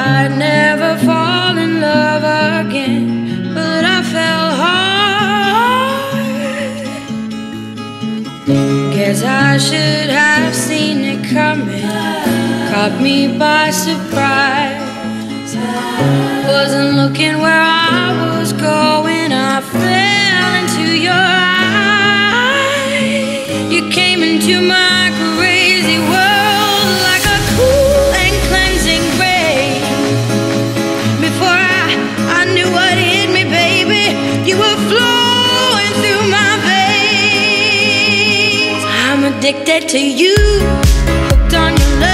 I'd never fall in love again, but I fell hard. Guess I should have seen it coming, caught me by surprise. addicted to you, hooked on your love.